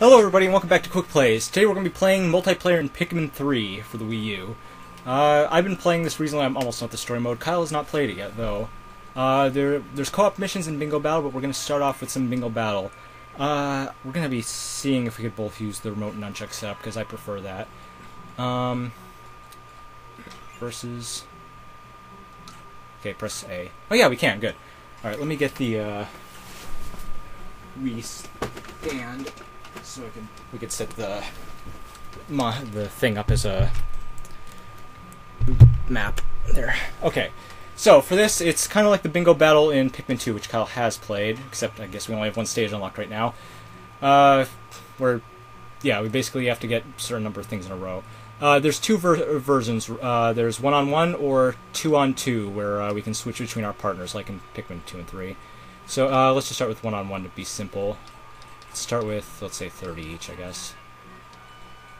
Hello everybody and welcome back to Quick Plays. Today we're going to be playing multiplayer in Pikmin 3 for the Wii U. Uh, I've been playing this recently, I'm almost not the story mode. Kyle has not played it yet though. Uh, there, there's co-op missions in Bingo Battle, but we're going to start off with some Bingo Battle. Uh, we're going to be seeing if we could both use the remote nunchuck setup, because I prefer that. Um, versus... Okay, press A. Oh yeah, we can, good. Alright, let me get the, uh... Wii stand so I can we could set the my, the thing up as a map there. Okay. So for this, it's kind of like the bingo battle in Pikmin 2, which Kyle has played, except I guess we only have one stage unlocked right now. Uh, where, yeah, we basically have to get a certain number of things in a row. Uh, there's two ver- versions. Uh, there's one on one or two on two, where uh, we can switch between our partners, like in Pikmin 2 and 3. So uh, let's just start with one on one to be simple. Let's start with, let's say, 30 each, I guess.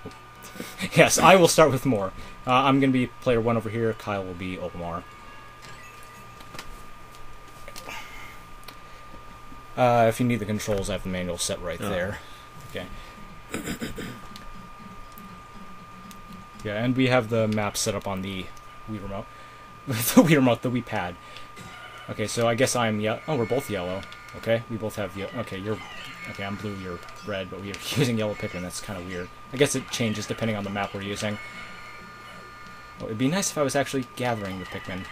yes, I will start with more. Uh, I'm going to be player one over here. Kyle will be Olimar. Uh, if you need the controls, I have the manual set right Oh. there. Okay. yeah, and we have the map set up on the Wii remote. the Wii remote, the Wii pad. Okay, so I guess I'm yellow. Oh, we're both yellow. Okay, we both have yellow. Okay, you're. Okay, I'm blue, you're red, but we're using yellow Pikmin. That's kind of weird. I guess it changes depending on the map we're using. Oh, it'd be nice if I was actually gathering the Pikmin.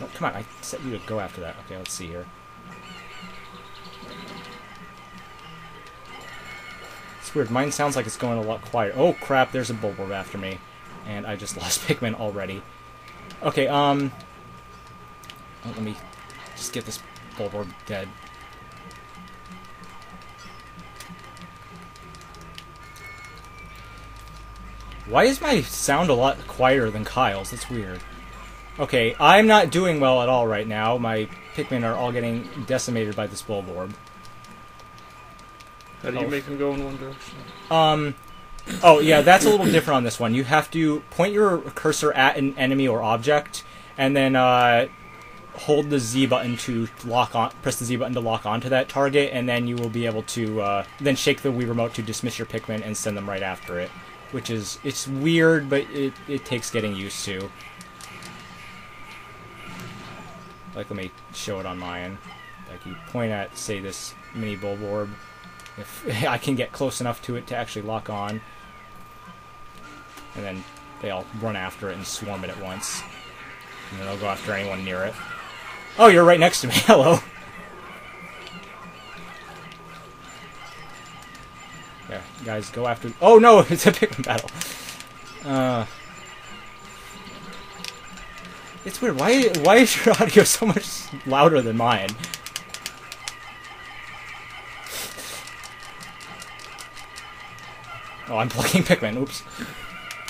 Oh, come on, I set you to go after that. Okay, let's see here. It's weird, mine sounds like it's going a lot quieter. Oh crap, there's a Bulborb after me. And I just lost Pikmin already. Okay, um... Oh, let me just get this Bulborb dead. Why is my sound a lot quieter than Kyle's? That's weird. Okay, I'm not doing well at all right now. My Pikmin are all getting decimated by this Bulborb. How do you Oh. make them go in one direction? Um, oh yeah, that's a little different on this one. You have to point your cursor at an enemy or object, and then uh, hold the Z button to lock on. Press the Z button to lock onto that target, and then you will be able to uh, then shake the Wii remote to dismiss your Pikmin and send them right after it. Which is it's weird, but it it takes getting used to. Like let me show it on mine. Like you point at say this mini Bulborb if I can get close enough to it to actually lock on. And then they all run after it and swarm it at once. And then they'll go after anyone near it. Oh, you're right next to me. Hello. Yeah, guys, go after. Oh no, it's a Pikmin battle. Uh, it's weird. Why? Why is your audio so much louder than mine? Oh, I'm plugging Pikmin. Oops.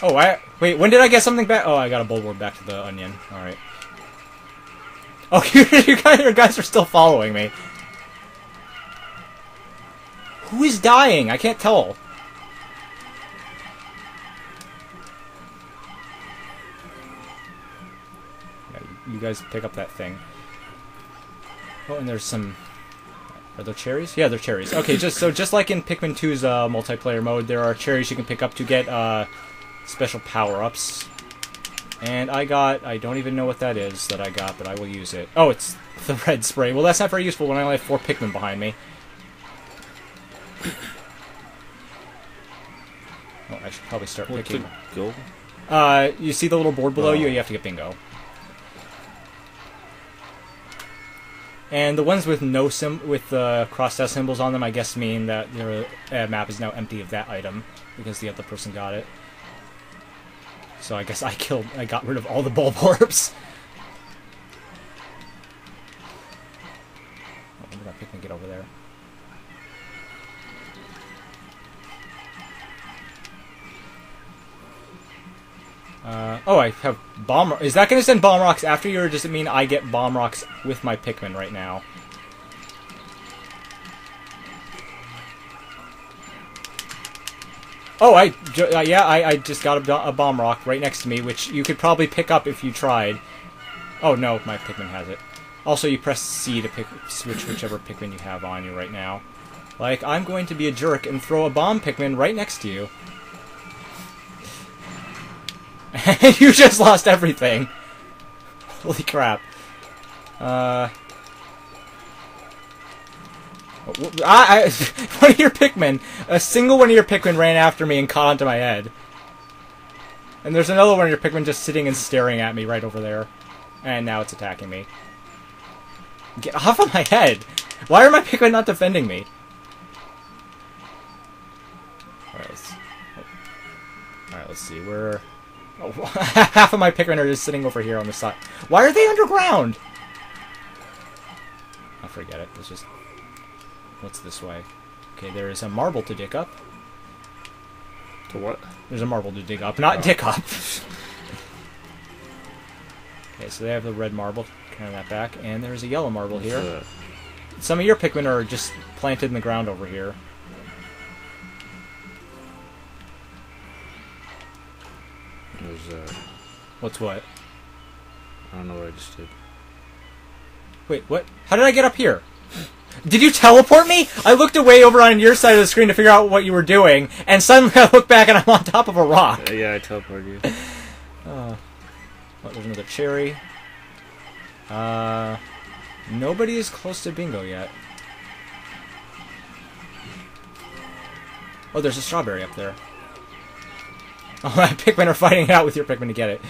Oh, I wait. When did I get something back? Oh, I got a Bulborb back to the onion. All right. Oh, you, guys, you guys are still following me. Who is dying? I can't tell. Yeah, you- you guys pick up that thing. Oh, and there's some. Are there cherries? Yeah, they're cherries. Okay, just so just like in Pikmin 2's uh, multiplayer mode, there are cherries you can pick up to get uh, special power-ups. And I got, I don't even know what that is that I got, but I will use it. Oh, it's the red spray. Well, that's not very useful when I only have four Pikmin behind me. Oh, I should probably start What's picking. the goal? Uh, you see the little board below you? Oh. You have to get bingo. And the ones with no sim with uh, crossed out symbols on them, I guess, mean that your uh, map is now empty of that item because the other person got it. So I guess I killed, I got rid of all the bulborbs. Oh, get over there? Uh, oh, I have bomb. Is that going to send bomb rocks after you, or does it mean I get bomb rocks with my Pikmin right now? Oh, I uh, yeah, I, I just got a, a bomb rock right next to me, which you could probably pick up if you tried. Oh no, my Pikmin has it. Also, you press C to pick switch whichever Pikmin you have on you right now. Like, I'm going to be a jerk and throw a bomb Pikmin right next to you. And you just lost everything. Holy crap. Uh... I, I, one of your Pikmin, a single one of your Pikmin ran after me and caught onto my head. And there's another one of your Pikmin just sitting and staring at me right over there. And now it's attacking me. Get off of my head! Why are my Pikmin not defending me? Alright, let's... See. We're... Oh, half of my Pikmin are just sitting over here on the side. Why are they underground? I forget it. Let's just... What's this way? Okay, there is a marble to dig up. To what? There's a marble to dig up, not Oh. dig up. okay, so they have the red marble, turn that back, and there's a yellow marble here. Some of your Pikmin are just planted in the ground over here. there's, uh, What's what? I don't know what I just did. Wait, what? How did I get up here? Did you teleport me? I looked away over on your side of the screen to figure out what you were doing, and suddenly I look back and I'm on top of a rock. Uh, yeah, I teleported you. Uh, what, there's another cherry. Uh, nobody is close to bingo yet. Oh, there's a strawberry up there. Oh, my Pikmin are fighting it out with your Pikmin to get it.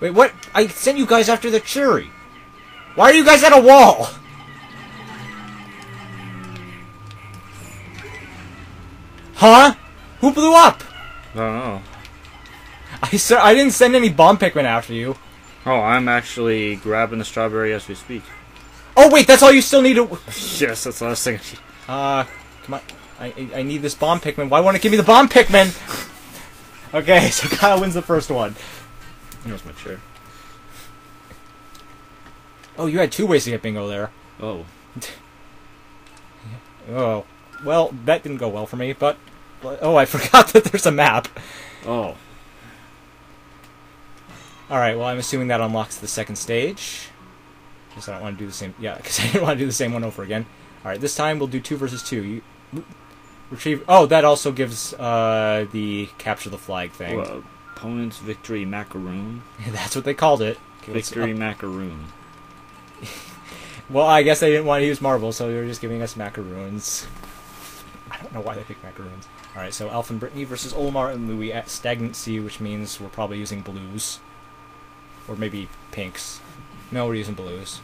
Wait, what? I sent you guys after the cherry. Why are you guys at a wall? Huh? Who blew up? I don't know. I didn't send any bomb Pikmin after you. Oh, I'm actually grabbing the strawberry as we speak. Oh wait, that's all you still need to. yes, that's I was thinking. Uh, come on. I, I, I need this bomb Pikmin. Why won't it give me the bomb Pikmin? okay, so Kyle wins the first one. Here's my chair. Oh, you had two ways to get bingo there. Oh, Oh, well, that didn't go well for me, but. Oh, I forgot that there's a map. oh. Alright, well, I'm assuming that unlocks the second stage. Guess I don't want to do the same. Yeah, because I didn't want to do the same one over again. Alright, this time we'll do two versus two. You. Retrieve. Oh, that also gives uh, the capture the flag thing. Well, opponent's victory macaroon. That's what they called it. Okay, Victory macaroon. Well, I guess they didn't want to use marble, so they were just giving us macaroons. I don't know why they picked macaroons. Alright, so Alph and Brittany versus Olimar and Louie at Stagnant Sea, which means we're probably using blues. Or maybe pinks. No, we're using blues.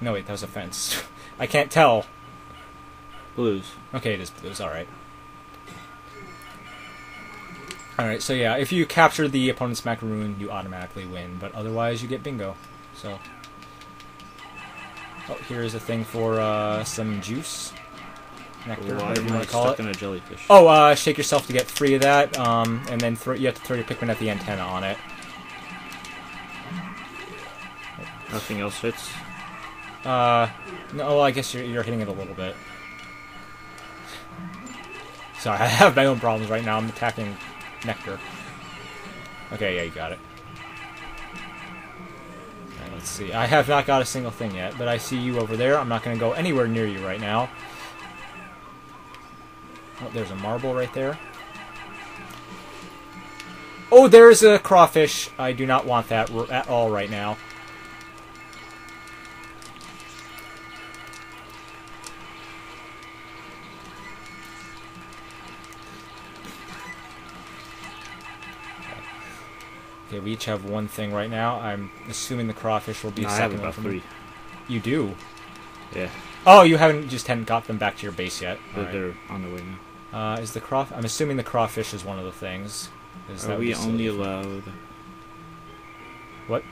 No, wait, that was a fence. I can't tell. Blues. Okay, it is blues, alright. Alright, so yeah, if you capture the opponent's macaroon, you automatically win, but otherwise you get bingo. So. Oh, here's a thing for uh, some juice. Nectar, Why whatever you want to call it. in a jellyfish? Oh, uh, shake yourself to get free of that, um, and then throw, you have to throw your Pikmin at the antenna on it. Nothing else hits. Uh, no, well, I guess you're, you're hitting it a little bit. Sorry, I have my own problems right now. I'm attacking Nectar. Okay, yeah, you got it. Let's see. I have not got a single thing yet, but I see you over there. I'm not going to go anywhere near you right now. Oh, there's a marble right there. Oh, there's a crawfish. I do not want that at all right now. Okay, we each have one thing right now. I'm assuming the crawfish will be No, a I have second about three. You do. Yeah, Oh, you haven't just hadn't got them back to your base yet. but Alright. they're on the way now. Uh, is the craw? I'm assuming the crawfish is one of the things. Are we only allowed? What?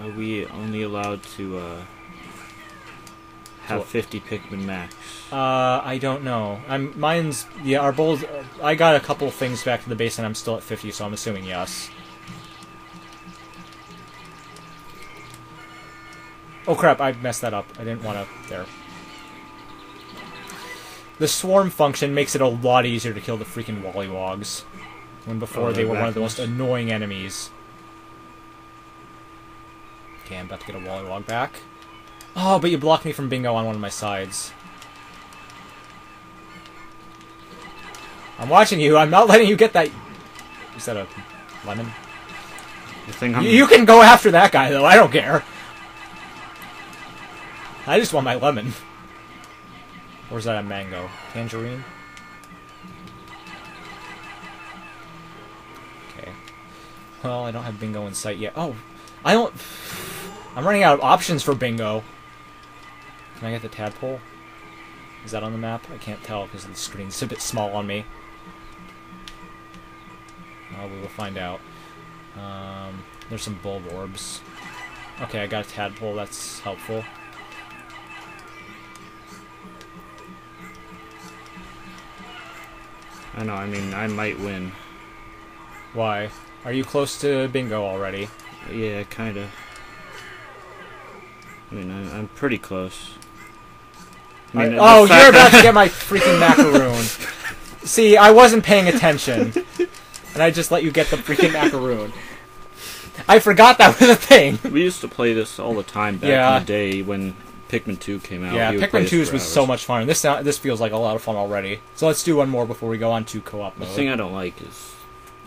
Are we only allowed to uh, have what? 50 Pikmin max? Uh, I don't know. I'm mine's yeah. Our bowls. Uh, I got a couple things back to the base, and I'm still at 50, so I'm assuming yes. Oh crap! I messed that up. I didn't want to. There. The swarm function makes it a lot easier to kill the freaking Wollywogs. When before Oh, they were one of the most annoying enemies. Okay, I'm about to get a Wollywog back. Oh, but you blocked me from bingo on one of my sides. I'm watching you. I'm not letting you get that. Is that a lemon? The thing I'm You, you can go after that guy, though. I don't care. I just want my lemon. Or is that a mango? Tangerine? Okay. Well, I don't have bingo in sight yet. Oh, I don't... I'm running out of options for bingo. Can I get the tadpole? Is that on the map? I can't tell because the screen's a bit small on me. Well, we will find out. Um, there's some bulb orbs. Okay, I got a tadpole. That's helpful. I know. I mean, I might win. Why? Are you close to bingo already? Yeah, kind of. I mean, I, I'm pretty close. I mean, I- oh, you're about to get my freaking macaroon. See, I wasn't paying attention, and I just let you get the freaking macaroon. I forgot that was a thing. We used to play this all the time back Yeah. in the day when Pikmin 2 came out. Yeah, Pikmin 2 for was so much fun. This sound, this feels like a lot of fun already. So let's do one more before we go on to co-op The thing I don't like is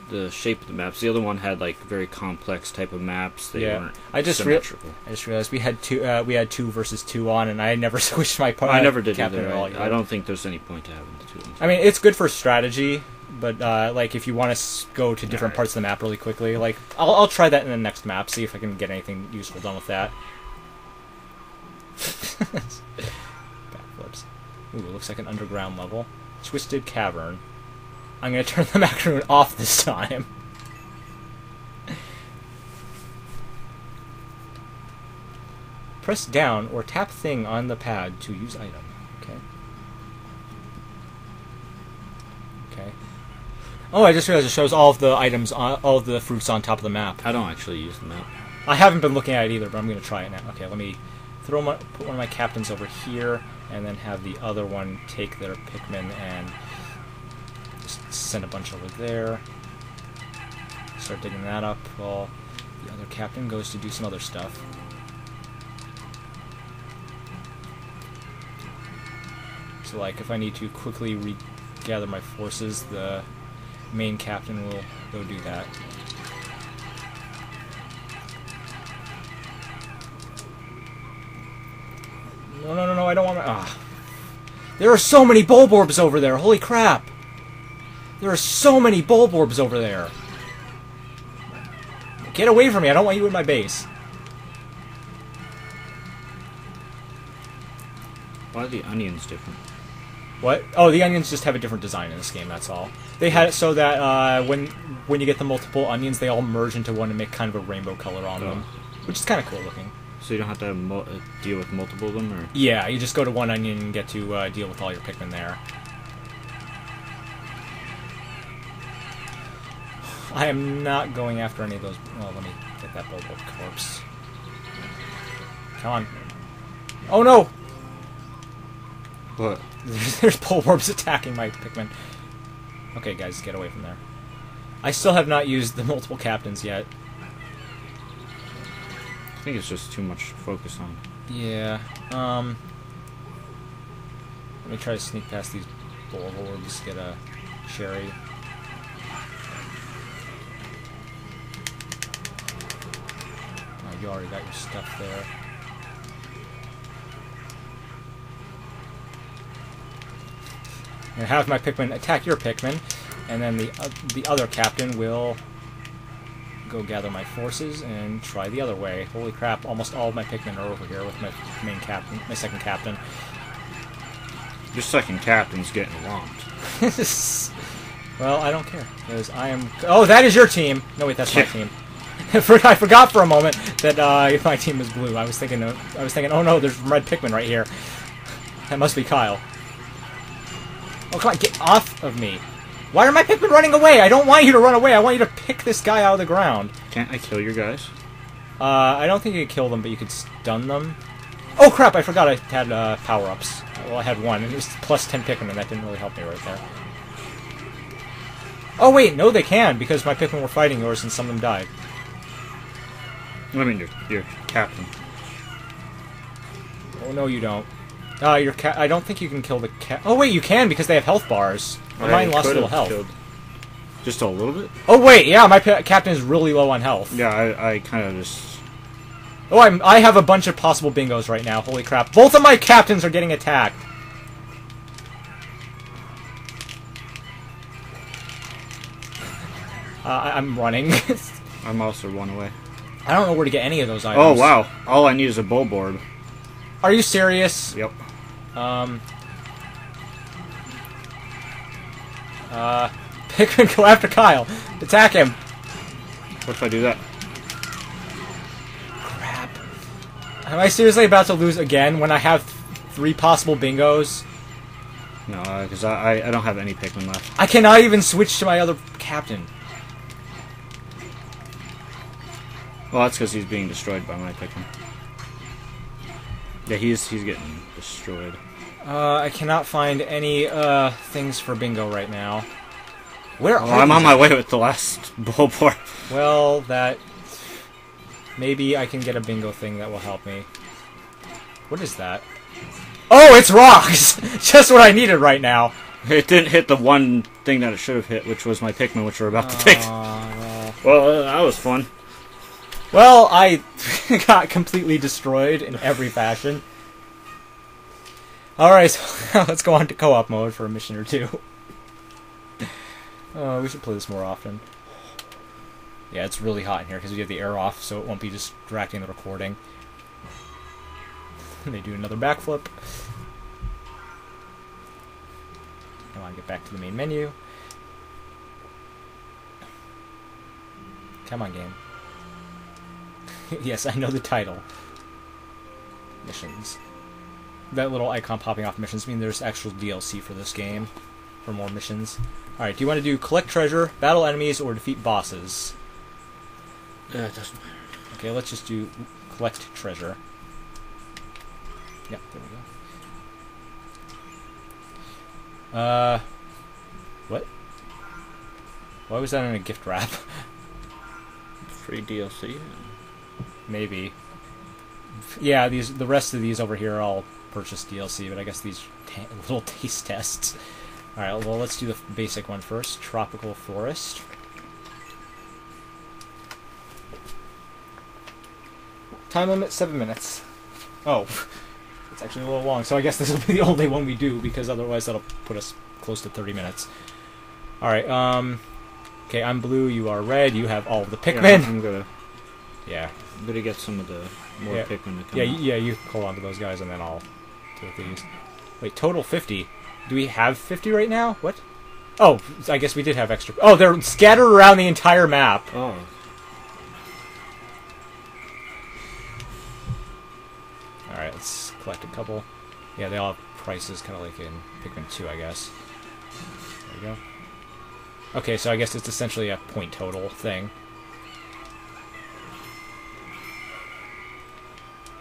the shape of the maps. The other one had like very complex type of maps. They Yeah. weren't I just symmetrical. I just realized we had two. Uh, we had two versus two on, and I never switched my. Part, I never did either. at all I. I don't think there's any point to having the two of. I mean, it's good for strategy, but uh, like if you want to s- go to different Alright. parts of the map really quickly, like I'll, I'll try that in the next map, see if I can get anything useful done with that. Backflips. Ooh, it looks like an underground level. Twisted cavern. I'm gonna turn the macaroon off this time. Press down or tap thing on the pad to use item. Okay. Okay. Oh, I just realized it shows all of the items, on, all of the fruits on top of the map. I don't actually use the map. I haven't been looking at it either, but I'm going to try it now. Okay, let me throw my, put one of my captains over here, and then have the other one take their Pikmin and just send a bunch over there. Start digging that up while the other captain goes to do some other stuff. So, like, if I need to quickly regather my forces, the main captain will go do that. No, no, no, no, I don't want my... Ah. There are so many Bulborbs over there, holy crap! There are so many Bulborbs over there! Get away from me, I don't want you in my base. Why are the onions different? What? Oh, the onions just have a different design in this game, that's all. They had it so that uh, when when you get the multiple onions, they all merge into one and make kind of a rainbow color on Oh. them. Which is kind of cool looking. So you don't have to mo- uh, deal with multiple of them, or Yeah, you just go to one onion and get to uh, deal with all your Pikmin there. I am not going after any of those. Well, let me get that Bulborb corpse. Come on. Oh no! what? There's, there's Bulborbs attacking my Pikmin. Okay, guys, get away from there. I still have not used the multiple captains yet. Think it's just too much focus on. Yeah. Um. Let me try to sneak past these Bulborbs, get a cherry. Oh, you already got your stuff there. And have my Pikmin attack your Pikmin, and then the uh, the other captain will go gather my forces and try the other way. Holy crap! Almost all of my Pikmin are over here with my main captain, my second captain. Your second captain's getting lumped. well, I don't care because I am. Oh, that is your team. No, wait, that's my team. I for- I forgot for a moment that uh, my team was blue. I was thinking, of, I was thinking, oh no, there's red Pikmin right here. That must be Kyle. Oh come on, get off of me! Why are my Pikmin running away? I don't want you to run away. I want you to pick this guy out of the ground. Can't I kill your guys? Uh, I don't think you could kill them, but you could stun them. Oh crap! I forgot I had uh, power ups. Well, I had one, and it was plus ten Pikmin, and that didn't really help me right there. Oh wait, no, they can because my Pikmin were fighting yours, and some of them died. I mean, your your captain. Oh no, you don't. Uh, your cat. I don't think you can kill the cat. Oh wait, you can because they have health bars. I Mine lost a little health. killed- Just a little bit. Oh wait, yeah, my captain is really low on health. Yeah, I, I kind of just. Oh, I'm, I have a bunch of possible bingos right now. Holy crap! Both of my captains are getting attacked. Uh, I- I'm running. I'm also one away. I don't know where to get any of those items. Oh wow! All I need is a Bulborb. Are you serious? Yep. Um. Uh, Pikmin, go after Kyle. Attack him. What if I do that? Crap. Am I seriously about to lose again when I have three possible bingos? No, because I, I I don't have any Pikmin left. I cannot even switch to my other captain. Well, that's because he's being destroyed by my Pikmin. Yeah, he's he's getting destroyed. Uh, I cannot find any uh things for bingo right now. Where Well, are I'm on my way with the last bull board. Well, that maybe I can get a bingo thing that will help me. What is that? Oh, it's rocks. Just what I needed right now. It didn't hit the one thing that it should have hit, which was my Pikmin, which we're about to take. Uh, Well, uh, that was fun. well, I got completely destroyed in every fashion. Alright, so let's go on to co-op mode for a mission or two. Oh, we should play this more often. Yeah, it's really hot in here because we have the air off, so it won't be distracting the recording. they do another backflip. Come on, get back to the main menu. Come on, game. yes, I know the title. Missions. That little icon popping off missions mean there's actual DLC for this game. For more missions. Alright, do you want to do collect treasure, battle enemies, or defeat bosses? Uh, it doesn't matter. Okay, let's just do collect treasure. Yep, there we go. Uh, what? Why was that in a gift wrap? Free DLC. Maybe. Yeah, these the rest of these over here are all purchase DLC, but I guess these little taste tests. All right, well let's do the basic one first. Tropical forest. Time limit seven minutes. Oh, it's actually a little long, so I guess this will be the only one we do because otherwise that'll put us close to thirty minutes. All right. Um. Okay, I'm blue. You are red. You have all the Yeah, I'm gonna Yeah. I'm gonna get some of the more Yeah. Pikmin to come. Yeah, out. yeah, you hold on to those guys, and then I'll these. Wait, total 50. Do we have 50 right now? What? Oh, I guess we did have extra. Oh, they're scattered around the entire map. Oh, Alright, let's collect a couple. Yeah, they all have prices, kind of like in Pikmin 2, I guess. There we go. Okay, so I guess it's essentially a point total thing.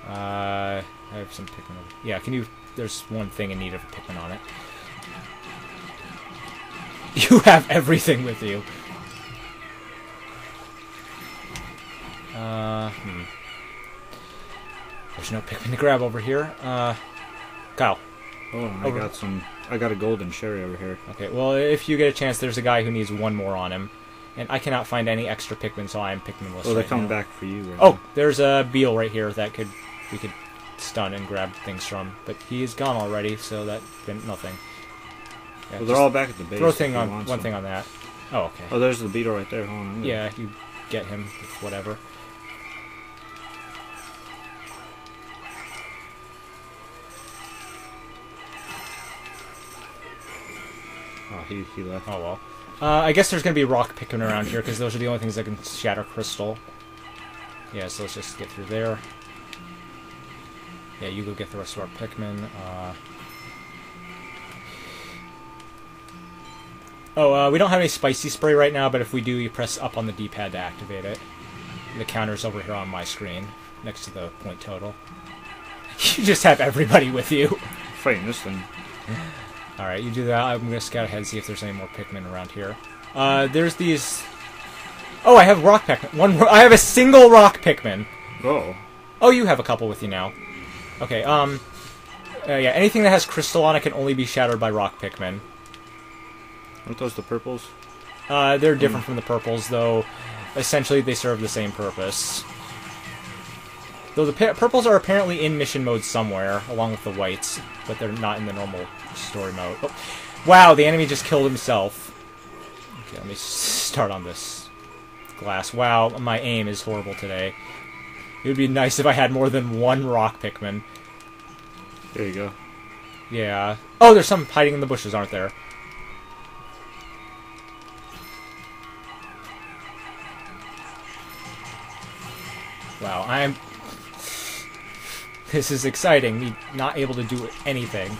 Uh, I have some Pikmin. over- Yeah, can you... There's one thing in need of a Pikmin on it. You have everything with you. Uh, hmm. There's no Pikmin to grab over here. Uh, Kyle. oh, I Over. got some. I got a golden sherry over here. Okay, well, if you get a chance, there's a guy who needs one more on him. And I cannot find any extra Pikmin, so I am Pikminless Oh, they're right coming now. back for you. Right Oh, now. there's a Beal right here that could we could stun and grab things from. But he is gone already, so that nothing. Yeah, Well, they're all back at the base. throw thing on one some. thing on that. Oh, okay. Oh, there's the beetle right there. Hold on. Yeah, you get him with whatever. Oh, he he left. Oh well. Uh, I guess there's gonna be rock picking around here because those are the only things that can shatter crystal. Yeah, so let's just get through there. Yeah, you go get the rest of our Pikmin. Uh... Oh, uh, we don't have any spicy spray right now, but if we do, you press up on the D-pad to activate it. The counter's over here on my screen, next to the point total. You just have everybody with you. Fighting this thing. Alright, you do that. I'm gonna scout ahead and see if there's any more Pikmin around here. Uh, there's these... Oh, I have rock Pikmin. One, ro- I have a single rock Pikmin. Oh. Oh, you have a couple with you now. Okay, um... Uh, yeah, anything that has crystal on it can only be shattered by rock Pikmin. Aren't those the purples? Uh, they're different from the purples, though essentially they serve the same purpose. Though the purples are apparently in mission mode somewhere, along with the whites, but they're not in the normal story mode. Oh, wow, the enemy just killed himself. Okay, let me start on this glass. Wow, my aim is horrible today. It would be nice if I had more than one rock Pikmin. There you go. Yeah. Oh, there's some hiding in the bushes, aren't there? Wow, I'm... This is exciting, me not able to do anything.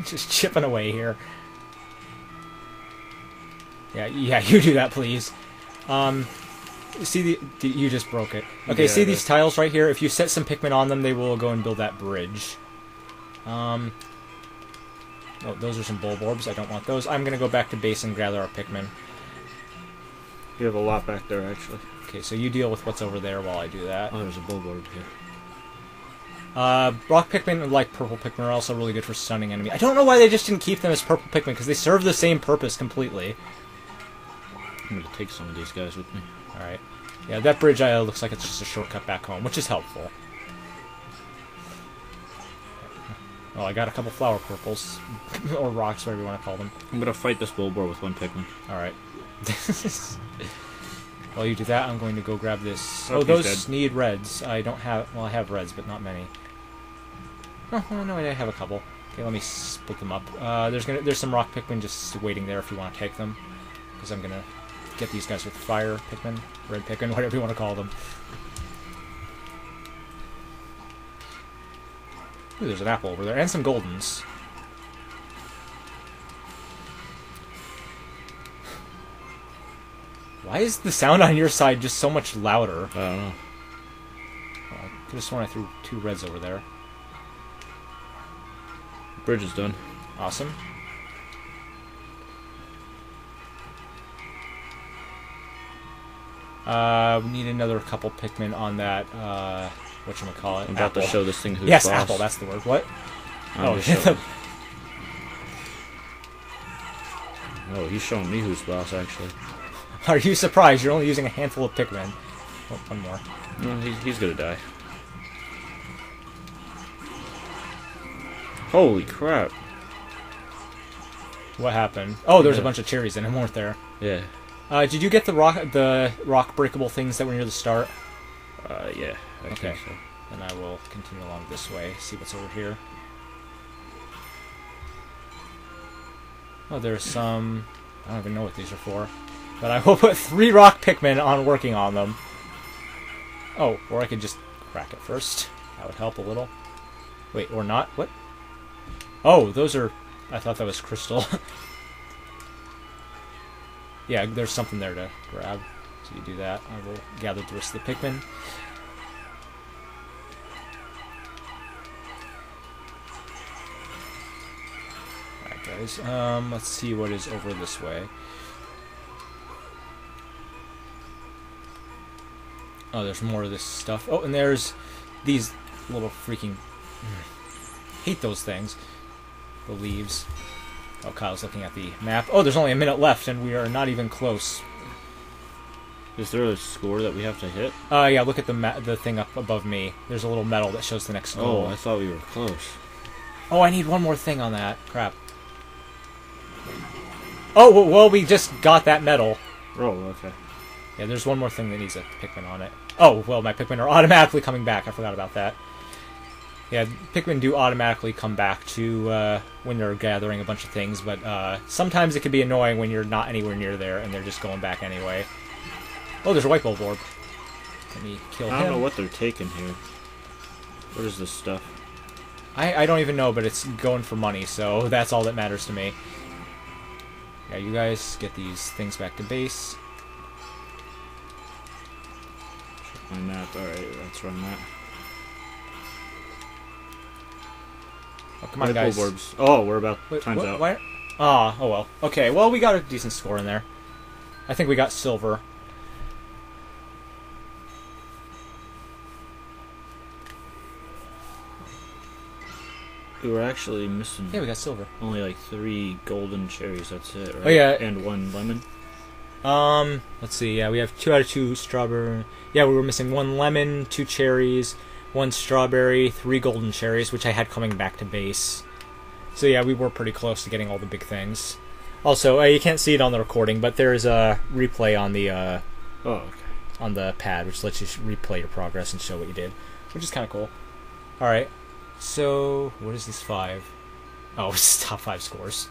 Just chipping away here. Yeah, yeah, you do that, please. Um, see the... You just broke it. Okay, Yeah, see these tiles right here? If you set some Pikmin on them, they will go and build that bridge. Um... Oh, those are some Bulborbs. I don't want those. I'm gonna go back to base and gather our Pikmin. You have a lot back there, actually. Okay, so you deal with what's over there while I do that. Oh, there's a Bulborb here. Uh, rock Pikmin, like purple Pikmin, are also really good for stunning enemy. I don't know why they just didn't keep them as purple Pikmin, because they serve the same purpose completely. I'm gonna take some of these guys with me. Alright. Yeah, that bridge uh, looks like it's just a shortcut back home, which is helpful. Oh, I got a couple flower purples. or rocks, whatever you want to call them. I'm gonna fight this Bulborb with one Pikmin. Alright. While you do that, I'm going to go grab this. Oh, Oh, those dead. need reds. I don't have. Well, I have reds, but not many. Oh, oh, no, I have a couple. Okay, let me split them up. Uh, there's gonna there's some rock Pikmin just waiting there if you want to take them, because I'm gonna get these guys with fire Pikmin, red Pikmin, whatever you want to call them. Ooh, there's an apple over there, and some goldens. Why is the sound on your side just so much louder? I don't know. Oh, I could have sworn I threw two reds over there. Bridge is done. Awesome. Uh, we need another couple Pikmin on that, uh, whatchamacallit, I'm about apple. to show this thing who's Yes, boss. apple, that's the word. What? I'm oh, showing- oh, he's showing me who's boss, actually. Are you surprised? You're only using a handful of Pikmin. Oh, one more. No, he's, he's gonna die. Holy crap. What happened? Oh, there's a bunch of cherries in them, weren't there? Yeah. Uh, did you get the rock, the rock breakable things that were near the start? Uh, yeah. I Okay. so. Then I will continue along this way, see what's over here. Oh, there's some... I don't even know what these are for. But I will put three rock Pikmin on working on them. Oh, or I could just crack it first. That would help a little. Wait, or not? What? Oh, those are... I thought that was crystal. yeah, there's something there to grab. So you do that. I will gather the rest of the Pikmin. Alright, guys. Um, let's see what is over this way. Oh, there's more of this stuff. Oh, and there's these little freaking... hate those things. The leaves. Oh, Kyle's looking at the map. Oh, there's only a minute left, and we are not even close. Is there a score that we have to hit? Uh, yeah, look at the ma- the thing up above me. There's a little medal that shows the next goal. Oh. I thought we were close. Oh, I need one more thing on that. Crap. Oh, well, well, we just got that medal. Oh, okay. Yeah, there's one more thing that needs a Pikmin on it. Oh, well, my Pikmin are automatically coming back. I forgot about that. Yeah, Pikmin do automatically come back to uh, when they're gathering a bunch of things, but uh, sometimes it can be annoying when you're not anywhere near there and they're just going back anyway. Oh, there's a white Bulborb. Let me kill I him. don't know what they're taking here. What is this stuff? I, I don't even know, but it's going for money, so that's all that matters to me. Yeah, you guys get these things back to base. My map. Alright, that's where I'm at. Oh, come on, guys. Orbs. Oh, we're about Wait, time's what, out. Why? Ah, oh well. Okay, well, we got a decent score in there. I think we got silver. We were actually missing. Yeah, we got silver. Only like three golden cherries. That's it, right? Oh yeah, and one lemon. Um, let's see. Yeah, we have two out of two strawberry. Yeah, we were missing one lemon, two cherries, one strawberry, three golden cherries, which I had coming back to base. So yeah, we were pretty close to getting all the big things. Also, uh, you can't see it on the recording, but there is a replay on the uh, Oh, okay. on the pad, which lets you replay your progress and show what you did, which is kind of cool. All right, so what is this five? Oh, it's top five scores.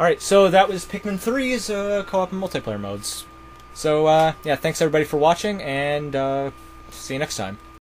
All right, so that was Pikmin 3's uh, co-op and multiplayer modes. So uh, yeah, thanks everybody for watching, and uh, see you next time.